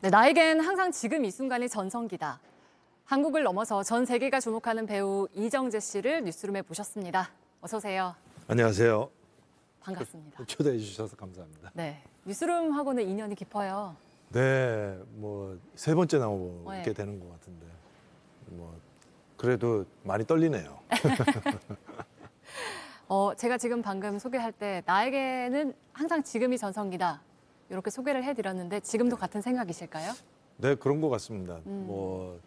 네, 나에겐 항상 지금 이 순간이 전성기다. 한국을 넘어서 전 세계가 주목하는 배우 이정재 씨를 뉴스룸에 모셨습니다. 어서 오세요. 안녕하세요. 반갑습니다. 초대해 주셔서 감사합니다. 네, 뉴스룸하고는 인연이 깊어요. 네, 뭐 세 번째 나오게 네. 되는 것 같은데, 뭐 그래도 많이 떨리네요. 어, 제가 지금 방금 소개할 때 나에게는 항상 지금이 전성기다. 이렇게 소개를 해드렸는데 지금도 같은 생각이실까요? 네, 그런 것 같습니다. 음. 뭐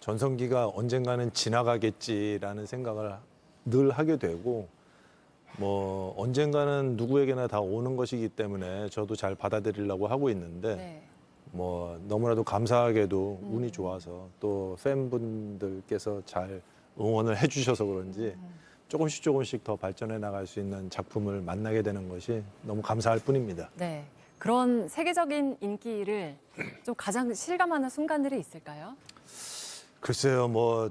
전성기가 언젠가는 지나가겠지라는 생각을 늘 하게 되고, 뭐 언젠가는 누구에게나 다 오는 것이기 때문에 저도 잘 받아들이려고 하고 있는데. 네. 뭐 너무나도 감사하게도 음. 운이 좋아서 또 팬분들께서 잘 응원을 해주셔서 그런지 음. 조금씩 조금씩 더 발전해 나갈 수 있는 작품을 만나게 되는 것이 너무 감사할 뿐입니다. 네. 그런 세계적인 인기를 좀 가장 실감하는 순간들이 있을까요? 글쎄요, 뭐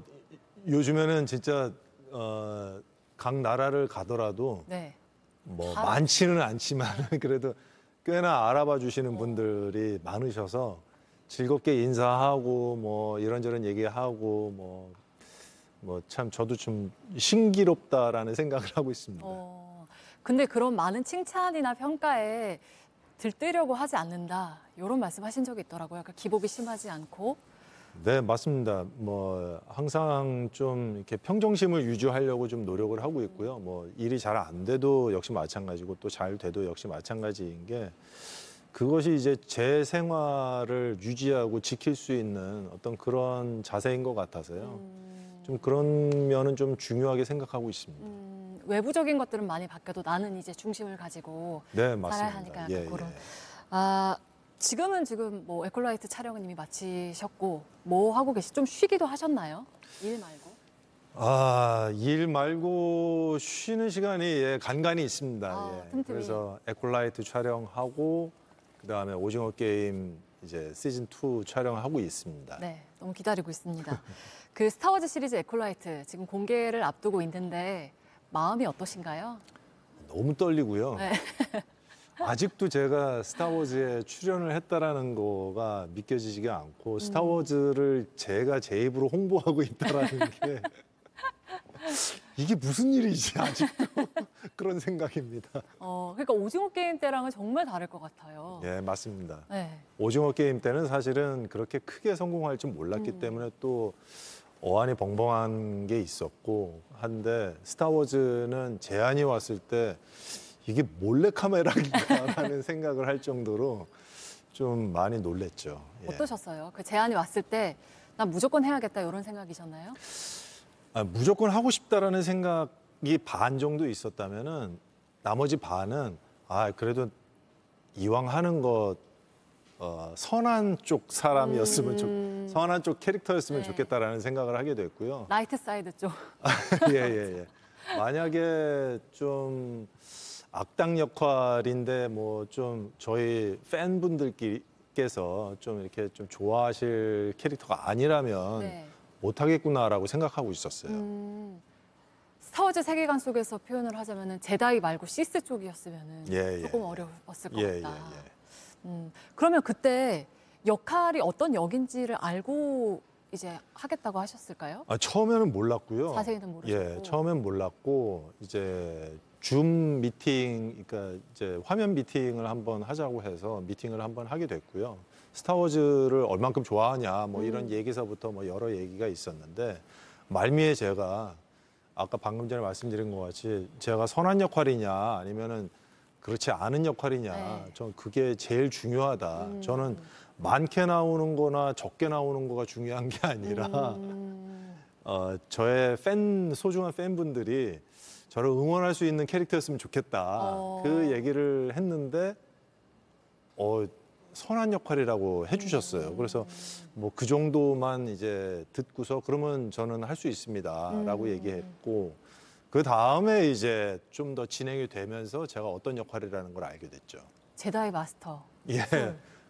요즘에는 진짜 어, 각 나라를 가더라도 네. 뭐 다- 많지는 않지만 그래도 꽤나 알아봐 주시는 분들이 많으셔서 즐겁게 인사하고 뭐 이런저런 얘기하고 뭐 뭐 참 저도 좀 신기롭다라는 생각을 하고 있습니다. 어, 근데 그런 많은 칭찬이나 평가에 들뜨려고 하지 않는다. 이런 말씀 하신 적이 있더라고요. 그러니까 기복이 심하지 않고. 네, 맞습니다. 뭐 항상 좀 이렇게 평정심을 유지하려고 좀 노력을 하고 있고요. 뭐 일이 잘 안 돼도 역시 마찬가지고 또 잘 돼도 역시 마찬가지인 게 그것이 이제 제 생활을 유지하고 지킬 수 있는 어떤 그런 자세인 것 같아서요. 음, 좀 그런 면은 좀 중요하게 생각하고 있습니다. 음, 외부적인 것들은 많이 바뀌어도 나는 이제 중심을 가지고 네, 살아야. 하니까 예, 그런. 예. 아, 지금은 지금 뭐 에콜라이트 촬영은 이미 마치셨고 뭐 하고 계시? 좀 쉬기도 하셨나요? 일 말고? 아, 일 말고 쉬는 시간이 예, 간간히 있습니다. 아, 예. 그래서 에콜라이트 촬영하고 그다음에 오징어 게임 이제 시즌 2 촬영하고 있습니다. 네, 너무 기다리고 있습니다. 그 스타워즈 시리즈 애콜라이트 지금 공개를 앞두고 있는데 마음이 어떠신가요? 너무 떨리고요. 네. 아직도 제가 스타워즈에 출연을 했다라는 거가 믿겨지지가 음. 않고 스타워즈를 제가 제 입으로 홍보하고 있다라는 게 이게 무슨 일이지 아직도 그런 생각입니다. 어, 그러니까 오징어 게임 때랑은 정말 다를 것 같아요. 예, 맞습니다. 네. 오징어 게임 때는 사실은 그렇게 크게 성공할 줄 몰랐기 음. 때문에 또 어안이 벙벙한 게 있었고 한데 스타워즈는 제안이 왔을 때 이게 몰래 카메라인가라는 생각을 할 정도로 좀 많이 놀랬죠. 예. 어떠셨어요? 그 제안이 왔을 때 나 무조건 해야겠다 이런 생각이셨나요? 아, 무조건 하고 싶다라는 생각이 반 정도 있었다면은 나머지 반은 아 그래도 이왕 하는 것 어, 선한 쪽 사람이었으면 좋 음, 선한 쪽 캐릭터였으면 네. 좋겠다라는 생각을 하게 됐고요. light side 쪽. 예예 예. 만약에 좀 악당 역할인데 뭐 좀 저희 팬분들께서 좀 이렇게 좀 좋아하실 캐릭터가 아니라면 네. 못 하겠구나라고 생각하고 있었어요. 음, 스타워즈 세계관 속에서 표현을 하자면은 제다이 말고 시스 쪽이었으면은 예, 예. 조금 어려웠을 것 예, 예, 같다. 예. 음, 그러면 그때 역할이 어떤 역인지를 알고 이제 하겠다고 하셨을까요? 아, 처음에는 몰랐고요. 자세히는 모르셨고. 예, 처음엔 몰랐고 이제 줌 미팅, 그러니까 이제 화면 미팅을 한번 하자고 해서 미팅을 한번 하게 됐고요. 스타워즈를 얼만큼 좋아하냐, 뭐 이런 음. 얘기서부터 뭐 여러 얘기가 있었는데 말미에 제가 아까 방금 전에 말씀드린 것 같이 제가 선한 역할이냐 아니면은 그렇지 않은 역할이냐, 네. 전 그게 제일 중요하다. 음. 저는 많게 나오는 거나 적게 나오는 거가 중요한 게 아니라 음, 어, 저의 팬 소중한 팬분들이 저를 응원할 수 있는 캐릭터였으면 좋겠다. 어. 그 얘기를 했는데 어, 선한 역할이라고 해주셨어요. 그래서 뭐 그 정도만 이제 듣고서 그러면 저는 할 수 있습니다라고 음. 얘기했고 그 다음에 이제 좀 더 진행이 되면서 제가 어떤 역할이라는 걸 알게 됐죠. 제다이 마스터. 예.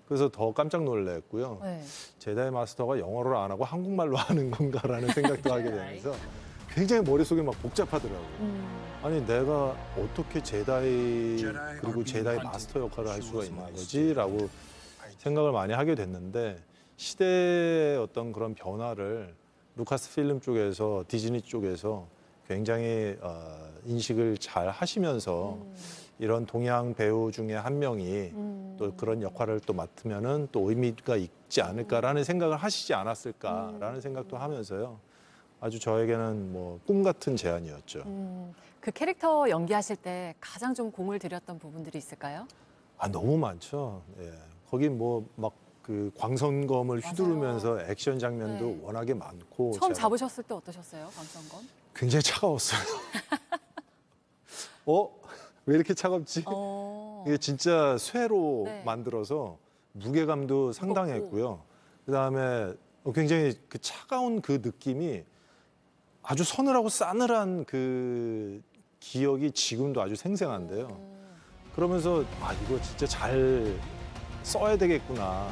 그래서 더 깜짝 놀랐고요. 네. 제다이 마스터가 영어를 안 하고 한국말로 하는 건가라는 생각도 하게 되면서 굉장히 머릿속이 막 복잡하더라고요. 음, 아니 내가 어떻게 제다이 그리고 제다이 마스터 역할을 할 수가 있는 거지라고 생각을 많이 하게 됐는데 시대의 어떤 그런 변화를 루카스 필름 쪽에서 디즈니 쪽에서 굉장히 어, 인식을 잘 하시면서 음. 이런 동양 배우 중에 한 명이 음. 또 그런 역할을 또 맡으면은 또 의미가 있지 않을까라는 생각을 하시지 않았을까라는 생각도 하면서요. 아주 저에게는 뭐 꿈 같은 제안이었죠. 음, 그 캐릭터 연기하실 때 가장 좀 공을 들였던 부분들이 있을까요? 아 너무 많죠. 예. 거기 뭐 막 그 광선검을 맞아요. 휘두르면서 액션 장면도 네. 워낙에 많고 처음 제가 잡으셨을 때 어떠셨어요, 감성건? 굉장히 차가웠어요. 어? 왜 이렇게 차갑지? 어. 이게 진짜 쇠로 네. 만들어서 무게감도 상당했고요. 그다음에 굉장히 그 차가운 그 느낌이 아주 서늘하고 싸늘한 그 기억이 지금도 아주 생생한데요. 음. 그러면서 아 이거 진짜 잘 써야 되겠구나.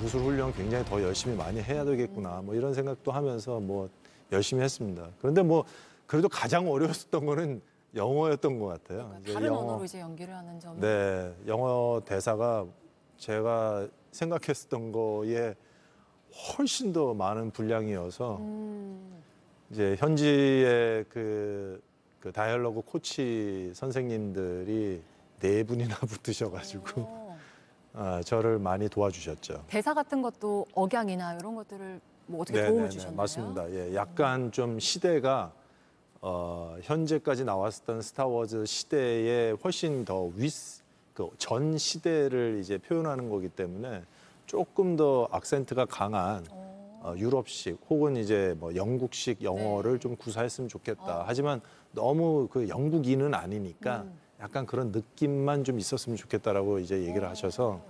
무술 훈련 굉장히 더 열심히 많이 해야 되겠구나. 뭐 이런 생각도 하면서 뭐 열심히 했습니다. 그런데 뭐 그래도 가장 어려웠던 거는 영어였던 것 같아요. 그러니까 다른 영어. 언어로 이제 연기를 하는 점이 네, 영어 대사가 제가 생각했었던 거에 훨씬 더 많은 분량이어서 음. 이제 현지의 그, 그 다이얼로그 코치 선생님들이 네 분이나 붙으셔가지고 어. 아, 저를 많이 도와주셨죠. 대사 같은 것도 억양이나 이런 것들을 뭐 어떻게 도움을 주셨나요? 맞습니다. 예, 약간 좀 시대가 어, 현재까지 나왔었던 스타워즈 시대에 훨씬 더 위스 그전 시대를 이제 표현하는 거기 때문에 조금 더 악센트가 강한 어. 어, 유럽식 혹은 이제 뭐 영국식 영어를 네. 좀 구사했으면 좋겠다. 어. 하지만 너무 그 영국인은 아니니까 음. 약간 그런 느낌만 좀 있었으면 좋겠다라고 이제 얘기를 어. 하셔서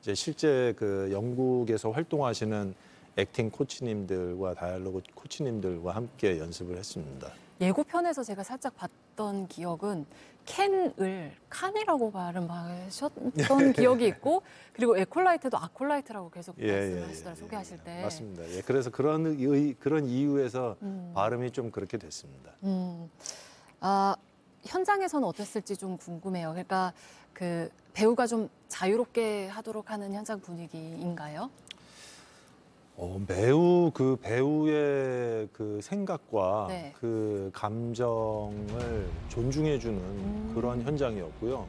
이제 실제 그 영국에서 활동하시는 액팅 코치님들과 다이얼로그 코치님들과 함께 연습을 했습니다. 예고편에서 제가 살짝 봤던 기억은 캔을 칸이라고 발음 하셨던 기억이 있고 그리고 에콜라이트도 아콜라이트라고 계속 말씀하시더라고요 소개하실 때. 예, 맞습니다. 예, 그래서 그런 의, 그런 이유에서 음. 발음이 좀 그렇게 됐습니다. 음. 아, 현장에서는 어땠을지 좀 궁금해요. 그러니까 그 배우가 좀 자유롭게 하도록 하는 현장 분위기인가요? 어, 매우 그 배우의 그 생각과 네. 그 감정을 존중해주는 음. 그런 현장이었고요.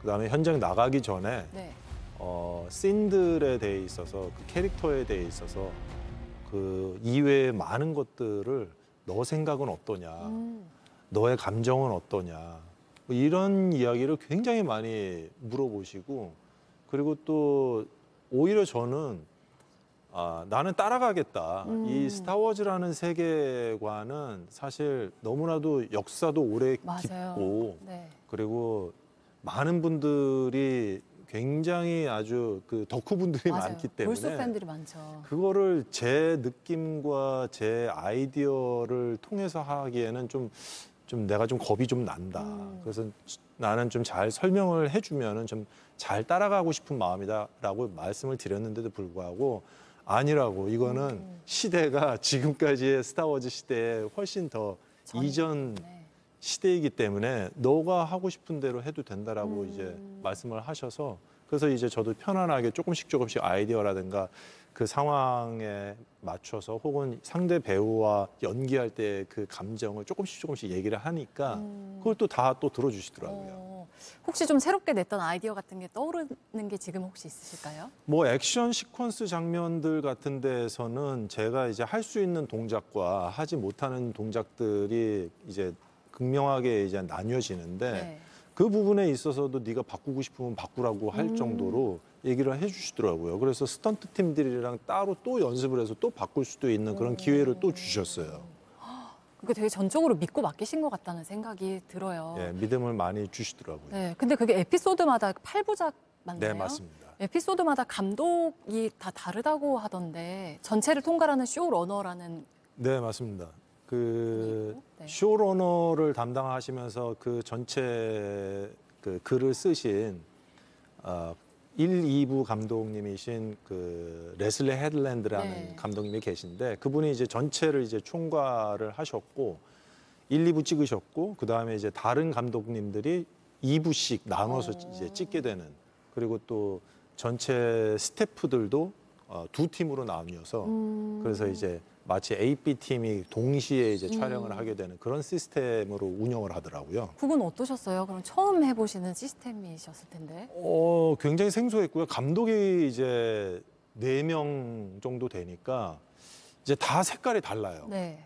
그 다음에 현장 나가기 전에 네. 어, 씬들에 대해 있어서 그 캐릭터에 대해 있어서 그 이외의 많은 것들을 너 생각은 어떠냐, 음. 너의 감정은 어떠냐 뭐 이런 이야기를 굉장히 많이 물어보시고 그리고 또 오히려 저는 아, 나는 따라가겠다. 음. 이 스타워즈라는 세계관은 사실 너무나도 역사도 오래 맞아요. 깊고 네. 그리고 많은 분들이 굉장히 아주 그 덕후 분들이 맞아요. 많기 때문에 골수 팬들이 많죠. 그거를 제 느낌과 제 아이디어를 통해서 하기에는 좀, 좀 내가 좀 겁이 좀 난다. 음. 그래서 나는 좀 잘 설명을 해주면은 좀 잘 따라가고 싶은 마음이다라고 말씀을 드렸는데도 불구하고 아니라고 이거는 음. 시대가 지금까지의 스타워즈 시대에 훨씬 더 전- 이전 네. 시대이기 때문에 너가 하고 싶은 대로 해도 된다라고 음. 이제 말씀을 하셔서 그래서 이제 저도 편안하게 조금씩 조금씩 아이디어라든가 그 상황에 맞춰서 혹은 상대 배우와 연기할 때 그 감정을 조금씩 조금씩 얘기를 하니까 음. 그걸 또 다 또 들어주시더라고요. 어, 혹시 좀 새롭게 냈던 아이디어 같은 게 떠오르는 게 지금 혹시 있으실까요? 뭐 액션 시퀀스 장면들 같은 데에서는 제가 이제 할 수 있는 동작과 하지 못하는 동작들이 이제 극명하게 이제 나뉘어지는데 네. 그 부분에 있어서도 네가 바꾸고 싶으면 바꾸라고 할 음. 정도로 얘기를 해주시더라고요. 그래서 스턴트 팀들이랑 따로 또 연습을 해서 또 바꿀 수도 있는 그런 오. 기회를 또 주셨어요. 그게 되게 전적으로 믿고 맡기신 것 같다는 생각이 들어요. 예, 믿음을 많이 주시더라고요. 네, 근데 그게 에피소드마다 8부작 맞나요? 네, 맞습니다. 에피소드마다 감독이 다 다르다고 하던데 전체를 통과하는 쇼러너라는 네, 맞습니다. 그 네. 쇼러너를 담당하시면서 그 전체 그 글을 쓰신 어, 1, 2부 감독님이신 그 레슬리 헤들랜드라는 네. 감독님이 계신데 그분이 이제 전체를 이제 총괄을 하셨고 1, 2부 찍으셨고 그 다음에 이제 다른 감독님들이 2부씩 나눠서 어. 이제 찍게 되는 그리고 또 전체 스태프들도 어, 두 팀으로 나뉘어서 음. 그래서 이제 마치 A, B 팀이 동시에 이제 촬영을 음. 하게 되는 그런 시스템으로 운영을 하더라고요. 그건 어떠셨어요? 그럼 처음 해보시는 시스템이셨을 텐데. 어, 굉장히 생소했고요. 감독이 이제 네 명 정도 되니까 이제 다 색깔이 달라요. 네.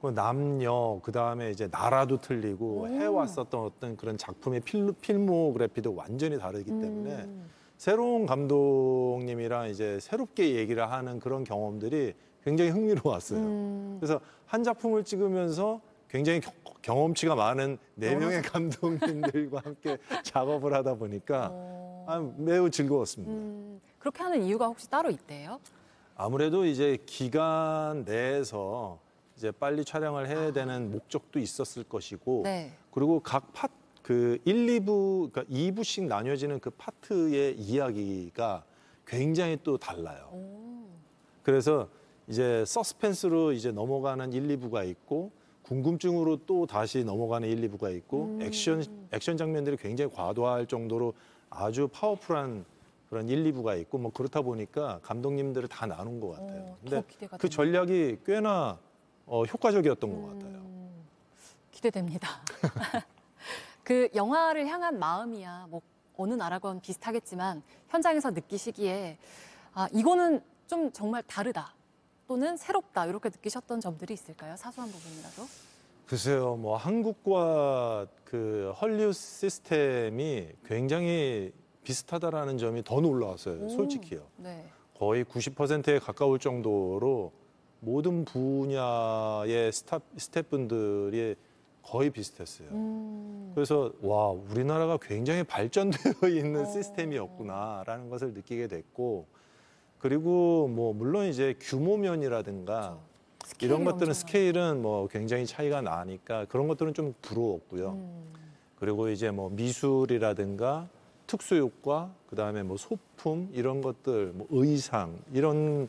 그 남녀 그 다음에 이제 나라도 틀리고 오. 해왔었던 어떤 그런 작품의 필, 필모그래피도 완전히 다르기 때문에 음. 새로운 감독님이랑 이제 새롭게 얘기를 하는 그런 경험들이 굉장히 흥미로웠어요. 음. 그래서 한 작품을 찍으면서 굉장히 겨- 경험치가 많은 네 명의 감독님들과 함께 작업을 하다 보니까 어. 아, 매우 즐거웠습니다. 음. 그렇게 하는 이유가 혹시 따로 있대요? 아무래도 이제 기간 내에서 이제 빨리 촬영을 해야 되는 목적도 있었을 것이고 네. 그리고 각 파, 그 1, 2부, 그러니까 2부씩 나뉘어지는 그 파트의 이야기가 굉장히 또 달라요. 오. 그래서 이제 서스펜스로 이제 넘어가는 1, 2부가 있고 궁금증으로 또 다시 넘어가는 1, 2부가 있고 음. 액션 액션 장면들이 굉장히 과도할 정도로 아주 파워풀한 그런 1, 2부가 있고 뭐 그렇다 보니까 감독님들을 다 나눈 것 같아요. 어, 근데 그. 전략이 꽤나 어, 효과적이었던 것 같아요. 음, 기대됩니다. 그 영화를 향한 마음이야 뭐 어느 나라건 비슷하겠지만 현장에서 느끼시기에 아 이거는 좀 정말 다르다 또는 새롭다 이렇게 느끼셨던 점들이 있을까요? 사소한 부분이라도. 글쎄요, 뭐 한국과 그 헐리우드 시스템이 굉장히 비슷하다라는 점이 더 놀라웠어요. 오. 솔직히요. 네. 거의 90%에 가까울 정도로 모든 분야의 스타, 스태프분들이 거의 비슷했어요. 음. 그래서 와 우리나라가 굉장히 발전되어 있는 어. 시스템이었구나라는 것을 느끼게 됐고 그리고 뭐 물론 이제 규모면이라든가 스케일이 이런 것들은 엄청나요. 스케일은 뭐 굉장히 차이가 나니까 그런 것들은 좀 부러웠고요. 음. 그리고 이제 뭐 미술이라든가 특수효과, 그다음에 뭐 소품 이런 것들, 뭐 의상 이런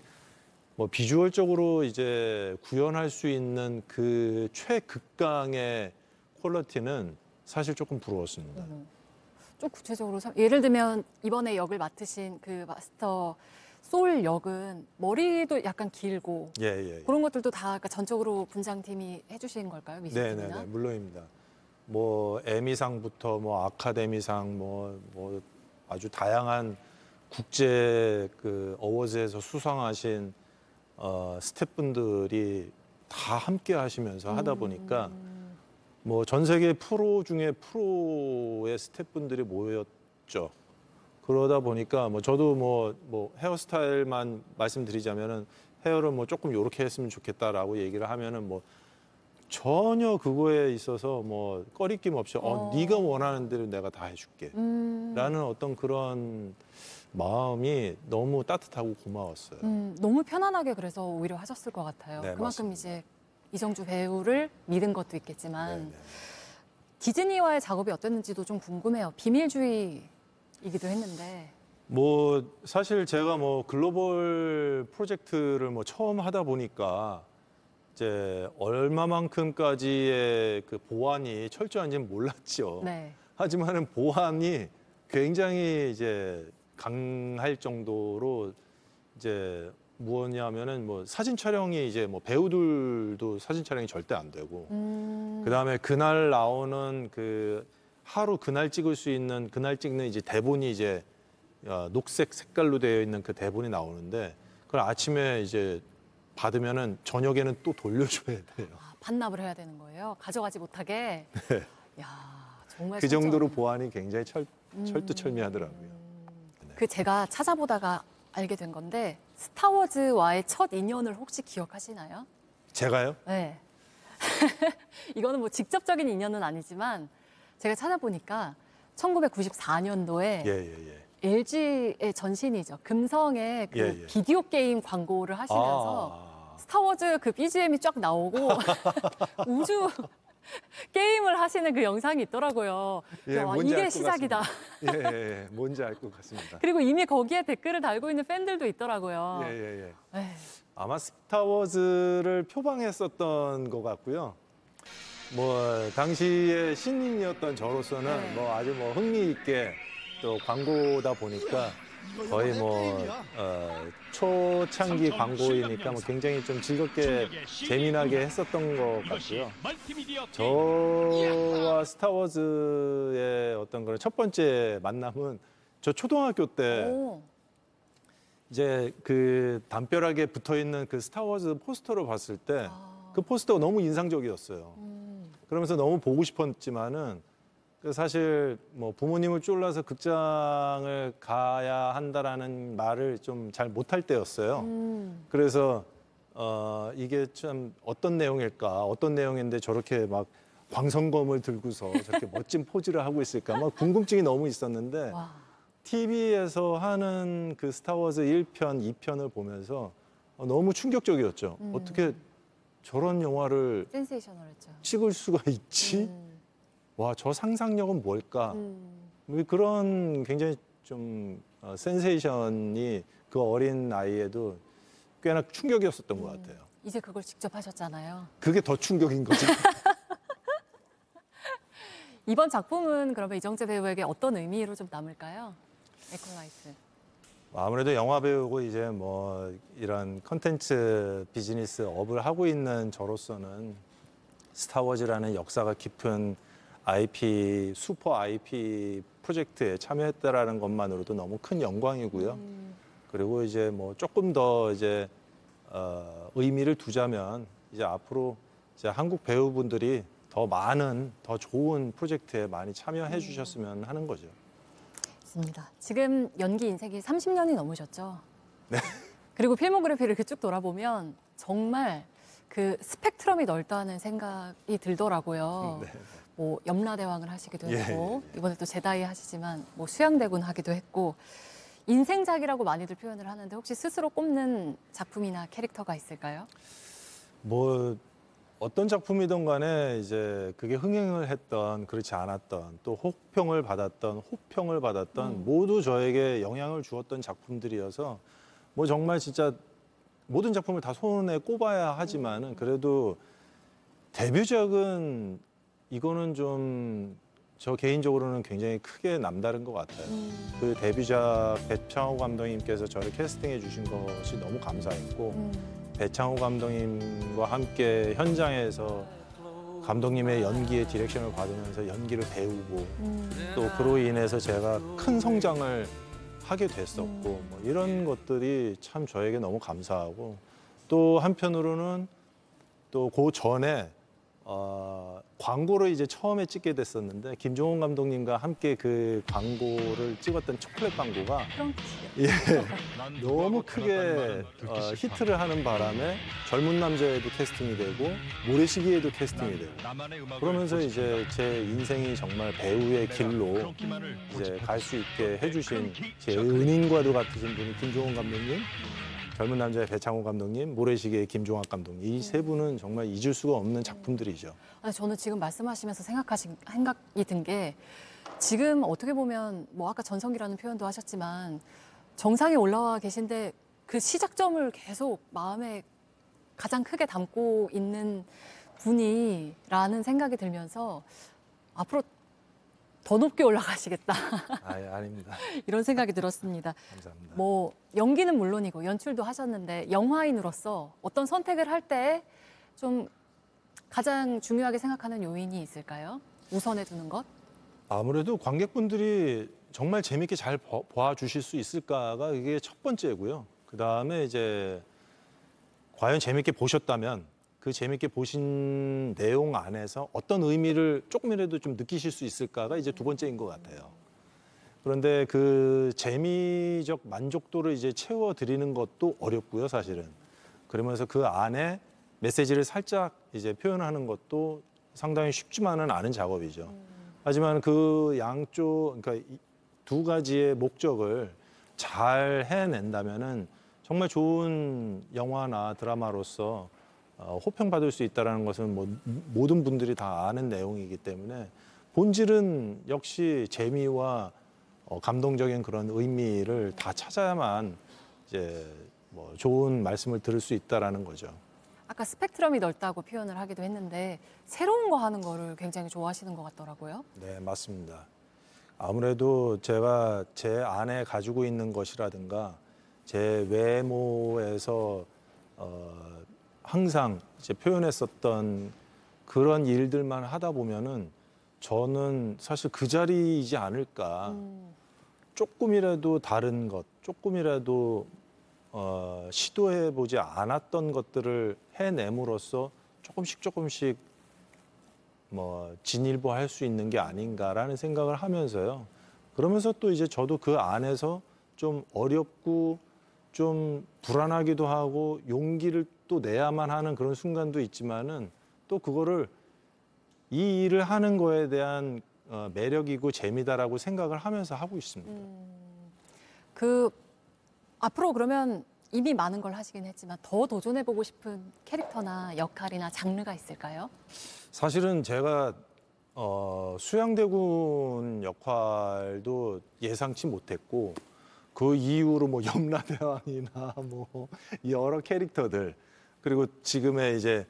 뭐 비주얼적으로 이제 구현할 수 있는 그 최극강의 퀄리티는 사실 조금 부러웠습니다. 음. 좀 구체적으로 설- 예를 들면 이번에 역을 맡으신 그 마스터 소울 역은 머리도 약간 길고 예, 예. 예. 그런 것들도 다 그러니까 전적으로 분장팀이 해주신 걸까요? 네, 미술팀이나? 네, 네, 물론입니다. 뭐 에미상부터 뭐 아카데미상 뭐, 뭐 아주 다양한 국제 그 어워즈에서 수상하신 어, 스태프분들이 다 함께 하시면서 하다 보니까 음. 뭐전 세계 프로 중에 프로의 스태프분들이 모였죠. 그러다 보니까 뭐 저도 뭐, 뭐 헤어스타일만 말씀드리자면은 헤어를 뭐 조금 요렇게 했으면 좋겠다라고 얘기를 하면은 뭐 전혀 그거에 있어서 뭐 꺼리낌 없이 어, 어. 네가 원하는 대로 내가 다 해줄게. 음. 라는 어떤 그런 마음이 너무 따뜻하고 고마웠어요. 음, 너무 편안하게 그래서 오히려 하셨을 것 같아요. 네, 그만큼 맞습니다. 이제 이정주 배우를 믿은 것도 있겠지만 네, 네. 디즈니와의 작업이 어땠는지도 좀 궁금해요. 비밀주의 이기도 했는데. 뭐 사실 제가 뭐 글로벌 프로젝트를 뭐 처음 하다 보니까 이제 얼마만큼까지의 그 보안이 철저한지는 몰랐죠. 네. 하지만은 보안이 굉장히 이제 강할 정도로 이제 무엇이냐면은 뭐 사진 촬영이 이제 뭐 배우들도 사진 촬영이 절대 안 되고 음. 그다음에 그날 나오는 그 하루 그날 찍을 수 있는 그날 찍는 이제 대본이 이제 어, 녹색 색깔로 되어 있는 그 대본이 나오는데 그걸 아침에 이제 받으면은 저녁에는 또 돌려줘야 돼요. 아, 반납을 해야 되는 거예요. 가져가지 못하게. 야, 정말 그 정도로 철저하네. 보안이 굉장히 철, 음. 철두철미하더라고요. 네. 그 제가 찾아보다가 알게 된 건데 스타워즈와의 첫 인연을 혹시 기억하시나요? 제가요? 네. 이거는 뭐 직접적인 인연은 아니지만 제가 찾아보니까 1994년도에 예, 예, 예. LG의 전신이죠. 금성의 그 예, 예. 비디오 게임 광고를 하시면서 아, 스타워즈 그 BGM이 쫙 나오고 우주 게임을 하시는 그 영상이 있더라고요. 예, 와, 뭔지 이게 시작이다. 예, 예, 예, 뭔지 알 것 같습니다. 그리고 이미 거기에 댓글을 달고 있는 팬들도 있더라고요. 예, 예, 예. 에이, 아마 스타워즈를 표방했었던 것 같고요. 뭐 당시에 신인이었던 저로서는 네. 뭐 아주 뭐 흥미 있게 또 광고다 보니까 거의 뭐 어, 초창기 광고이니까 뭐 굉장히 좀 즐겁게 재미나게 했었던 것 같고요. 저와 스타워즈의 어떤 그런 첫 번째 만남은 저 초등학교 때 오. 이제 그 담벼락에 붙어 있는 그 스타워즈 포스터를 봤을 때그 아. 포스터가 너무 인상적이었어요. 음. 그러면서 너무 보고 싶었지만은 그 사실 뭐 부모님을 쫄라서 극장을 가야 한다라는 말을 좀 잘 못할 때였어요. 음. 그래서 어 이게 참 어떤 내용일까 어떤 내용인데 저렇게 막 광선검을 들고서 저렇게 멋진 포즈를 하고 있을까 막 궁금증이 너무 있었는데 와. TV에서 하는 그 스타워즈 1편, 2편을 보면서 어, 너무 충격적이었죠. 음. 어떻게 저런 영화를 센세이셔널했죠. 찍을 수가 있지? 음. 와, 저 상상력은 뭘까? 음. 뭐 그런 굉장히 좀 어, 센세이션이 그 어린 나이에도 꽤나 충격이었었던 것 음. 같아요. 이제 그걸 직접 하셨잖아요. 그게 더 충격인 거죠. 이번 작품은 그러면 이정재 배우에게 어떤 의미로 좀 남을까요? 애콜라이트. 아무래도 영화 배우고 이제 뭐 이런 컨텐츠 비즈니스 업을 하고 있는 저로서는 스타워즈라는 역사가 깊은 IP super IP 프로젝트에 참여했다라는 것만으로도 너무 큰 영광이고요. 음. 그리고 이제 뭐 조금 더 이제 어, 의미를 두자면 이제 앞으로 이제 한국 배우분들이 더 많은 더 좋은 프로젝트에 많이 참여해 주셨으면 하는 거죠. 맞습니다. 지금 연기 인생이 30년이 넘으셨죠? 네. 그리고 필모그래피를 이렇게 쭉 돌아보면 정말 그 스펙트럼이 넓다는 생각이 들더라고요. 네. 뭐 염라대왕을 하시기도 예, 했고 예, 예. 이번에 또 제다이 하시지만 뭐 수양대군 하기도 했고 인생작이라고 많이들 표현을 하는데 혹시 스스로 꼽는 작품이나 캐릭터가 있을까요? 뭐 어떤 작품이든 간에 이제 그게 흥행을 했던 그렇지 않았던 또 혹평을 받았던 호평을 받았던 음. 모두 저에게 영향을 주었던 작품들이어서 뭐 정말 진짜 모든 작품을 다 손에 꼽아야 하지만은 그래도 데뷔작은 이거는 좀 저 개인적으로는 굉장히 크게 남다른 것 같아요. 그 데뷔작 배창호 감독님께서 저를 캐스팅해 주신 것이 너무 감사했고 음. 배창호 감독님과 함께 현장에서 감독님의 연기의 디렉션을 받으면서 연기를 배우고 음. 또 그로 인해서 제가 큰 성장을 하게 됐었고 뭐 이런 것들이 참 저에게 너무 감사하고 또 한편으로는 또 그 전에 어, 광고를 이제 처음에 찍게 됐었는데 김종원 감독님과 함께 그 광고를 찍었던 초콜릿 광고가. 예, 너무 크게 어, 히트를 하는 바람에 젊은 남자에도 캐스팅이 되고 모래시계에도 캐스팅이 되고 그러면서 이제 제 인생이 정말 배우의 길로 이제 갈 수 있게 해주신 제 은인과도 같으신 분이 김종원 감독님, 젊은 남자의 배창호 감독님, 모래시계의 김종학 감독님 이 세 분은 정말 잊을 수가 없는 작품들이죠. 아니, 저는 지금 말씀하시면서 생각하신 생각이 든 게 지금 어떻게 보면 뭐 아까 전성기라는 표현도 하셨지만 정상에 올라와 계신데 그 시작점을 계속 마음에 가장 크게 담고 있는 분이라는 생각이 들면서 앞으로 더 높게 올라가시겠다 아, 예, 아닙니다. 이런 생각이 들었습니다. 감사합니다. 뭐 연기는 물론이고 연출도 하셨는데 영화인으로서 어떤 선택을 할 때 좀 가장 중요하게 생각하는 요인이 있을까요? 우선해 두는 것? 아무래도 관객분들이 정말 재밌게 잘 봐- 봐주실 수 있을까가 이게 첫 번째고요. 그 다음에 이제 과연 재밌게 보셨다면 그 재밌게 보신 내용 안에서 어떤 의미를 조금이라도 좀 느끼실 수 있을까가 이제 두 번째인 것 같아요. 그런데 그 재미적 만족도를 이제 채워드리는 것도 어렵고요, 사실은. 그러면서 그 안에 메시지를 살짝 이제 표현하는 것도 상당히 쉽지만은 않은 작업이죠. 하지만 그 양쪽, 그러니까 이두 가지의 목적을 잘 해낸다면은 정말 좋은 영화나 드라마로서 어, 호평받을 수 있다라는 것은 뭐 모든 분들이 다 아는 내용이기 때문에 본질은 역시 재미와 어, 감동적인 그런 의미를 다 찾아야만 이제 뭐 좋은 말씀을 들을 수 있다라는 거죠. 아까 스펙트럼이 넓다고 표현을 하기도 했는데 새로운 거 하는 거를 굉장히 좋아하시는 것 같더라고요. 네, 맞습니다. 아무래도 제가 제 안에 가지고 있는 것이라든가 제 외모에서 어, 항상 이제 표현했었던 그런 일들만 하다 보면은 저는 사실 그 자리이지 않을까. 음. 조금이라도 다른 것, 조금이라도 어, 시도해 보지 않았던 것들을 해냄으로써 조금씩 조금씩 뭐 진일보할 수 있는 게 아닌가라는 생각을 하면서요. 그러면서 또 이제 저도 그 안에서 좀 어렵고 좀 불안하기도 하고 용기를 또 내야만 하는 그런 순간도 있지만은 또 그거를 이 일을 하는 거에 대한 어, 매력이고 재미다라고 생각을 하면서 하고 있습니다. 음. 그 앞으로 그러면 이미 많은 걸 하시긴 했지만 더 도전해 보고 싶은 캐릭터나 역할이나 장르가 있을까요? 사실은 제가 어, 수양대군 역할도 예상치 못했고 그 이후로 뭐 염라대왕이나 뭐 여러 캐릭터들 그리고 지금의 이제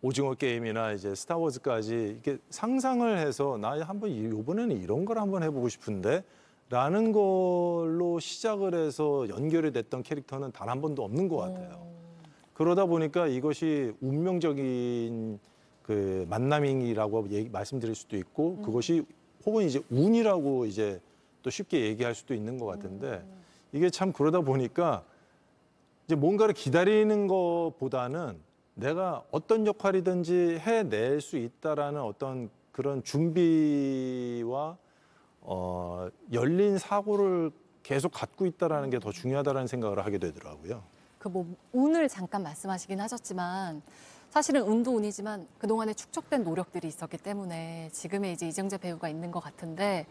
오징어 게임이나 이제 스타워즈까지 이게 상상을 해서 나 한번 이- 이번에는 이런 걸 한번 해보고 싶은데? 라는 걸로 시작을 해서 연결이 됐던 캐릭터는 단 한 번도 없는 것 같아요. 그러다 보니까 이것이 운명적인 그 만남이라고 얘기, 말씀드릴 수도 있고 그것이 혹은 이제 운이라고 이제 또 쉽게 얘기할 수도 있는 것 같은데 이게 참 그러다 보니까 이제 뭔가를 기다리는 것보다는 내가 어떤 역할이든지 해낼 수 있다라는 어떤 그런 준비와 어, 열린 사고를 계속 갖고 있다라는 게 더 중요하다라는 생각을 하게 되더라고요. 그뭐 운을 잠깐 말씀하시긴 하셨지만 사실은 운도 운이지만 그동안에 축적된 노력들이 있었기 때문에 지금의 이제 이정재 배우가 있는 것 같은데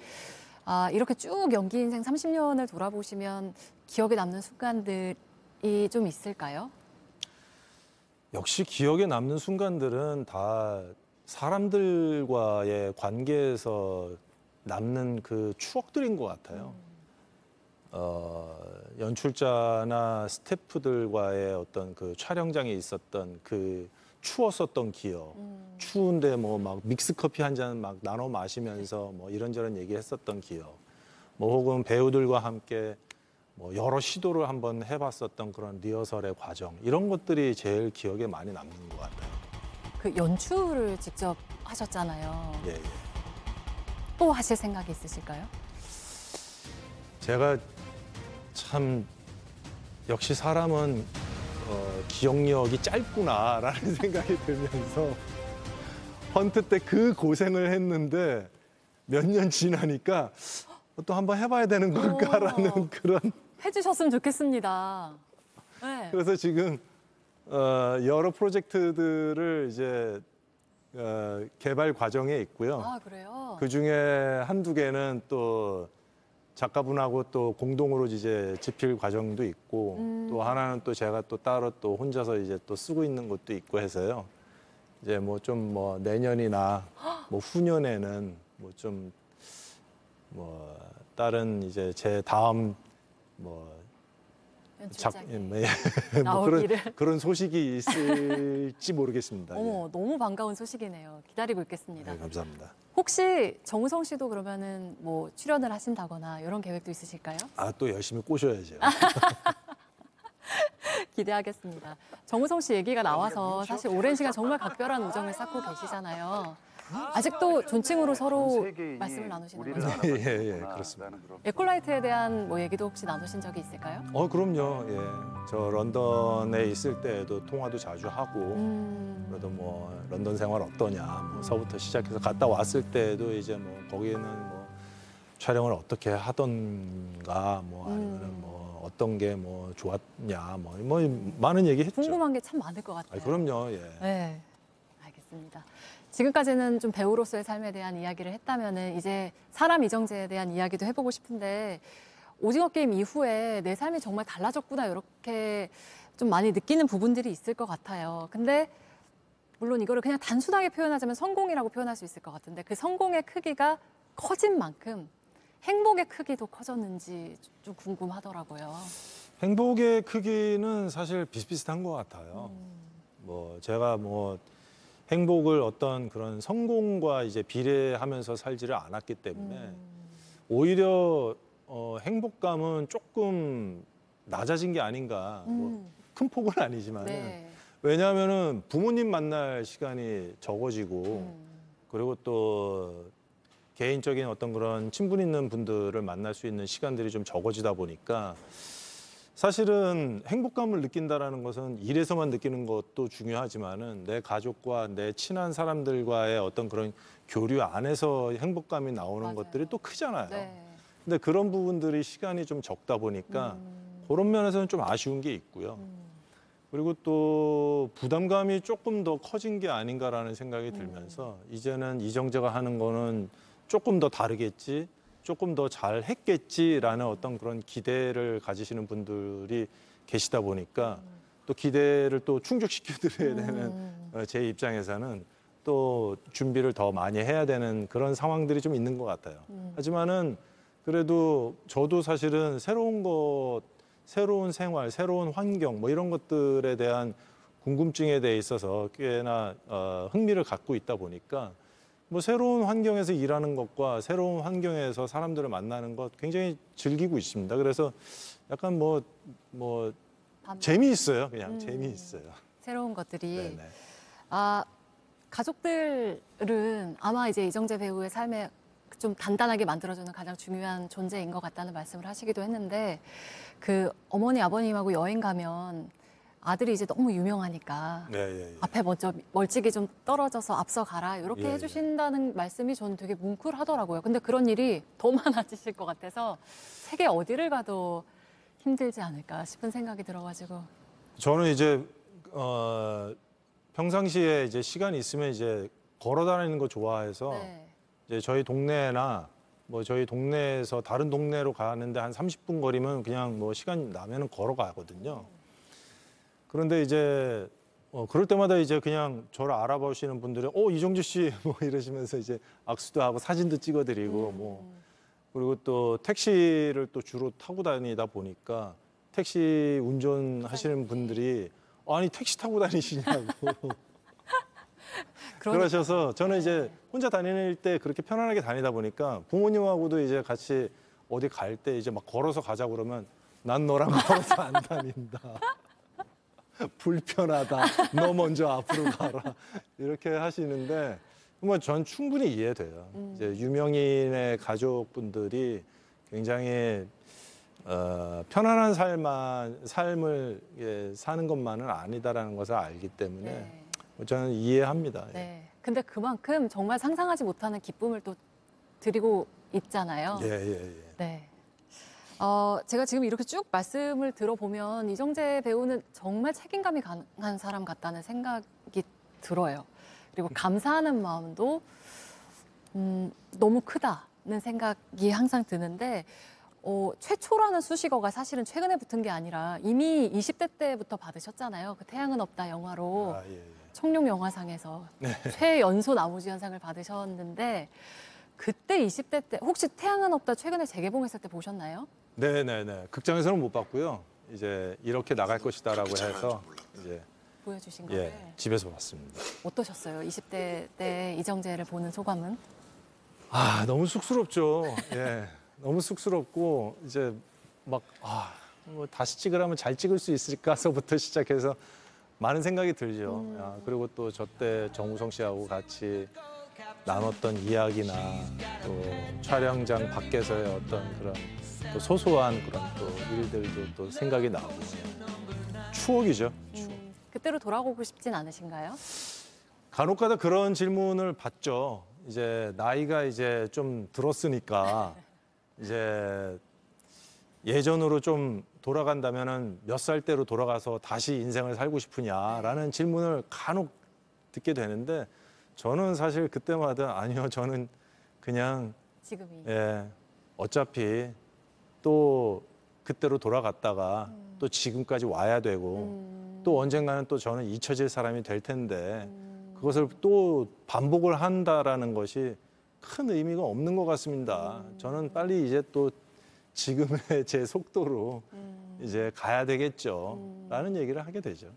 아, 이렇게 쭉 연기 인생 30년을 돌아보시면 기억에 남는 순간들이 좀 있을까요? 역시 기억에 남는 순간들은 다 사람들과의 관계에서 남는 그 추억들인 것 같아요. 어, 연출자나 스태프들과의 어떤 그 촬영장에 있었던 그 추웠었던 기억. 추운데 뭐 막 믹스 커피 한 잔 막 나눠 마시면서 뭐 이런저런 얘기했었던 기억. 뭐 혹은 배우들과 함께 뭐 여러 시도를 한번 해봤었던 그런 리허설의 과정 이런 것들이 제일 기억에 많이 남는 것 같아요. 그 연출을 직접 하셨잖아요. 예, 예. 또 하실 생각이 있으실까요? 제가 참 역시 사람은 어, 기억력이 짧구나라는 생각이 들면서 헌트 때 그 고생을 했는데 몇 년 지나니까 또 한번 해봐야 되는 걸까라는 어. 그런 해주셨으면 좋겠습니다. 네. 그래서 지금 어, 여러 프로젝트들을 이제 어, 개발 과정에 있고요. 아 그래요? 그 중에 한두 개는 또 작가분하고 또 공동으로 이제 집필 과정도 있고 음. 또 하나는 또 제가 또 따로 또 혼자서 이제 또 쓰고 있는 것도 있고 해서요. 이제 뭐 좀뭐 내년이나 뭐 후년에는 뭐 좀뭐 다른 이제 제 다음 뭐 작, 연출장에. 예, 뭐 그런 나오기를. 그런 소식이 있을지 모르겠습니다. 예. 어머 너무 반가운 소식이네요. 기다리고 있겠습니다. 네, 감사합니다. 혹시 정우성 씨도 그러면은 뭐 출연을 하신다거나 이런 계획도 있으실까요? 아 또 열심히 꼬셔야죠. 기대하겠습니다. 정우성 씨 얘기가 나와서 사실 오랜 시간 정말 각별한 우정을 쌓고 계시잖아요. 아직도 존칭으로 서로 말씀을 나누시는 거죠? 예, 예, 그렇습니다. 에콜라이트에 대한 뭐 얘기도 혹시 나누신 적이 있을까요? 어 그럼요. 예. 저 런던에 있을 때도 통화도 자주 하고 음, 그래도 뭐 런던 생활 어떠냐 뭐서부터 시작해서 갔다 왔을 때도 이제 뭐 거기는 뭐 촬영을 어떻게 하던가 뭐 아니면은 음. 뭐 어떤 게 뭐 좋았냐 뭐, 뭐 많은 얘기 했죠. 궁금한 게 참 많을 것 같아요. 아, 그럼요. 예. 네, 알겠습니다. 지금까지는 좀 배우로서의 삶에 대한 이야기를 했다면은 이제 사람 이정재에 대한 이야기도 해보고 싶은데 오징어 게임 이후에 내 삶이 정말 달라졌구나 이렇게 좀 많이 느끼는 부분들이 있을 것 같아요. 근데 물론 이거를 그냥 단순하게 표현하자면 성공이라고 표현할 수 있을 것 같은데 그 성공의 크기가 커진 만큼 행복의 크기도 커졌는지 좀 궁금하더라고요. 행복의 크기는 사실 비슷비슷한 것 같아요. 음. 뭐 제가 뭐 행복을 어떤 그런 성공과 이제 비례하면서 살지를 않았기 때문에 음. 오히려 어, 행복감은 조금 낮아진 게 아닌가. 뭐 음, 큰 폭은 아니지만 은 네. 왜냐하면은 부모님 만날 시간이 적어지고 음, 그리고 또 개인적인 어떤 그런 친분 있는 분들을 만날 수 있는 시간들이 좀 적어지다 보니까 사실은 행복감을 느낀다라는 것은 일에서만 느끼는 것도 중요하지만은 내 가족과 내 친한 사람들과의 어떤 그런 교류 안에서 행복감이 나오는 맞아요. 것들이 또 크잖아요. 네. 근데 그런 부분들이 시간이 좀 적다 보니까 음, 그런 면에서는 좀 아쉬운 게 있고요. 음, 그리고 또 부담감이 조금 더 커진 게 아닌가라는 생각이 들면서 이제는 이정재가 하는 거는 조금 더 다르겠지, 조금 더 잘 했겠지라는 어떤 그런 기대를 가지시는 분들이 계시다 보니까 또 기대를 또 충족시켜 드려야 되는 음, 어, 제 입장에서는 또 준비를 더 많이 해야 되는 그런 상황들이 좀 있는 것 같아요. 음. 하지만은 그래도 저도 사실은 새로운 것, 새로운 생활, 새로운 환경 뭐 이런 것들에 대한 궁금증에 대해 있어서 꽤나 어, 흥미를 갖고 있다 보니까 뭐 새로운 환경에서 일하는 것과 새로운 환경에서 사람들을 만나는 것 굉장히 즐기고 있습니다. 그래서 약간 뭐뭐 반- 재미있어요. 그냥 음. 재미있어요. 새로운 것들이 네네. 아 가족들은 아마 이제 이정재 배우의 삶에 좀 단단하게 만들어주는 가장 중요한 존재인 것 같다는 말씀을 하시기도 했는데 그 어머니 아버님하고 여행 가면 아들이 이제 너무 유명하니까 네, 예, 예. 앞에 먼저 멀찍이 좀 떨어져서 앞서 가라 이렇게 예, 예. 해주신다는 말씀이 저는 되게 뭉클하더라고요. 근데 그런 일이 더 많아지실 것 같아서 세계 어디를 가도 힘들지 않을까 싶은 생각이 들어가지고 저는 이제 어, 평상시에 이제 시간이 있으면 이제 걸어 다니는 거 좋아해서 네. 이제 저희 동네나 뭐 저희 동네에서 다른 동네로 가는데 한 30분 거리면 그냥 뭐 시간 나면은 걸어 가거든요. 그런데 이제 어, 그럴 때마다 이제 그냥 저를 알아보시는 분들이 어 이정주 씨 뭐 이러시면서 이제 악수도 하고 사진도 찍어드리고 뭐 음. 그리고 또 택시를 또 주로 타고 다니다 보니까 택시 운전하시는 분들이 아니 택시 타고 다니시냐고 그러니까. 그러셔서 저는 이제 혼자 다닐 때 그렇게 편안하게 다니다 보니까 부모님하고도 이제 같이 어디 갈 때 이제 막 걸어서 가자 그러면 난 너랑 걸어서 안 다닌다. 불편하다. 너 먼저 앞으로 가라. 이렇게 하시는데 정말 전 충분히 이해돼요. 음. 이제 유명인의 가족분들이 굉장히 어, 편안한 삶만 삶을 예, 사는 것만은 아니다라는 것을 알기 때문에 네. 저는 이해합니다. 예. 네. 근데 그만큼 정말 상상하지 못하는 기쁨을 또 드리고 있잖아요. 예, 예, 예. 네. 어, 제가 지금 이렇게 쭉 말씀을 들어보면 이정재 배우는 정말 책임감이 강한 사람 같다는 생각이 들어요. 그리고 감사하는 마음도 음, 너무 크다는 생각이 항상 드는데 어, 최초라는 수식어가 사실은 최근에 붙은 게 아니라 이미 20대 때부터 받으셨잖아요. 그 태양은 없다 영화로. 아, 예, 예. 청룡 영화상에서 최연소 나무주연상을 받으셨는데 그때 20대 때 혹시 태양은 없다 최근에 재개봉했을 때 보셨나요? 네, 네, 네. 극장에서는 못 봤고요. 이제 이렇게 나갈 것이다라고 해서 이제 보여주신 예, 집에서 봤습니다. 어떠셨어요? 20대 때 이정재를 보는 소감은? 아, 너무 쑥스럽죠. 예. 너무 쑥스럽고 이제 막 아, 뭐 다시 찍으라면 잘 찍을 수 있을까서부터 시작해서 많은 생각이 들죠. 음. 아, 그리고 또 저 때 정우성 씨하고 같이 나눴던 이야기나 또 촬영장 밖에서의 어떤 그런 또 소소한 그런 또 일들도 또 생각이 나고 예. 추억이죠. 추억. 음, 그때로 돌아가고 싶진 않으신가요? 간혹가다 그런 질문을 받죠. 이제 나이가 이제 좀 들었으니까 이제 예전으로 좀 돌아간다면은 몇 살 때로 돌아가서 다시 인생을 살고 싶으냐라는 질문을 간혹 듣게 되는데 저는 사실 그때마다 아니요 저는 그냥 지금이. 예 어차피 또 그때로 돌아갔다가 또 지금까지 와야 되고 음, 또 언젠가는 또 저는 잊혀질 사람이 될 텐데 음, 그것을 또 반복을 한다라는 것이 큰 의미가 없는 것 같습니다. 저는 빨리 이제 또 지금의 제 속도로 음. 이제 가야 되겠죠. 라는 얘기를 하게 되죠.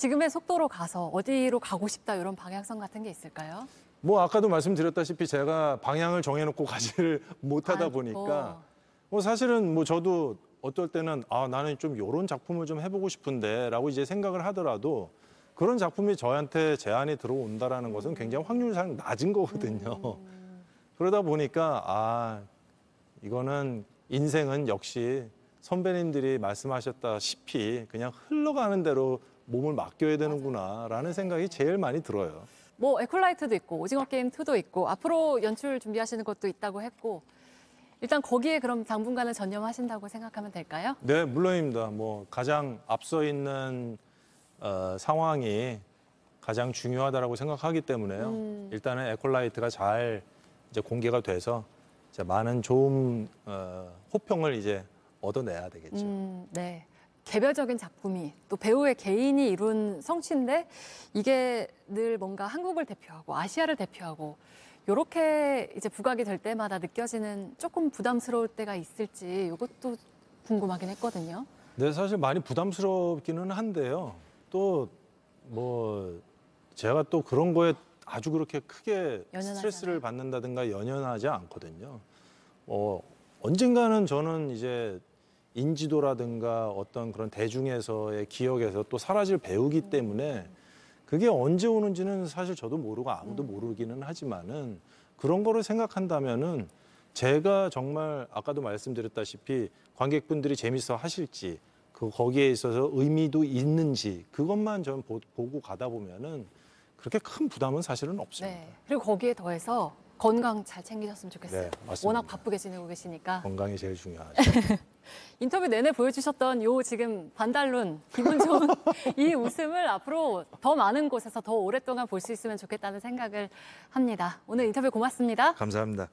지금의 속도로 가서 어디로 가고 싶다 이런 방향성 같은 게 있을까요? 뭐 아까도 말씀드렸다시피 제가 방향을 정해놓고 가지를 못하다 아이고. 보니까 뭐 사실은 뭐 저도 어떨 때는 아 나는 좀 이런 작품을 좀 해보고 싶은데라고 이제 생각을 하더라도 그런 작품이 저한테 제안이 들어온다라는 것은 굉장히 확률상 낮은 거거든요. 그러다 보니까 아 이거는 인생은 역시 선배님들이 말씀하셨다시피 그냥 흘러가는 대로 몸을 맡겨야 되는구나라는 생각이 제일 많이 들어요. 뭐 에콜라이트도 있고 오징어 게임 2도 있고 앞으로 연출 준비하시는 것도 있다고 했고 일단 거기에 그럼 당분간은 전념하신다고 생각하면 될까요? 네, 물론입니다. 뭐 가장 앞서 있는 어, 상황이 가장 중요하다라고 생각하기 때문에요. 음. 일단은 에콜라이트가 잘 이제 공개가 돼서 이제 많은 좋은 어, 호평을 이제 얻어내야 되겠죠. 음, 네. 개별적인 작품이 또 배우의 개인이 이룬 성취인데 이게 늘 뭔가 한국을 대표하고 아시아를 대표하고 이렇게 이제 부각이 될 때마다 느껴지는 조금 부담스러울 때가 있을지 이것도 궁금하긴 했거든요. 네, 사실 많이 부담스럽기는 한데요. 또 뭐 제가 또 그런 거에 아주 그렇게 크게 연연하지 스트레스를? 받는다든가 연연하지 않거든요. 어, 언젠가는 저는 이제 인지도라든가 어떤 그런 대중에서의 기억에서 또 사라질 배우기 때문에 그게 언제 오는지는 사실 저도 모르고 아무도 모르기는 하지만은 그런 거를 생각한다면은 제가 정말 아까도 말씀드렸다시피 관객분들이 재밌어 하실지 그 거기에 있어서 의미도 있는지 그것만 전 보, 보고 가다 보면은 그렇게 큰 부담은 사실은 없습니다. 네. 그리고 거기에 더해서 건강 잘 챙기셨으면 좋겠어요. 네, 맞습니다. 워낙 바쁘게 지내고 계시니까 건강이 제일 중요하죠. 인터뷰 내내 보여주셨던 요 지금 반달룬 기분 좋은 이 웃음을 앞으로 더 많은 곳에서 더 오랫동안 볼 수 있으면 좋겠다는 생각을 합니다. 오늘 인터뷰 고맙습니다. 감사합니다.